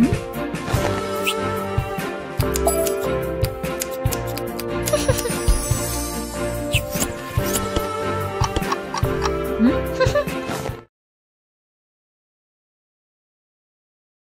Mm-hmm.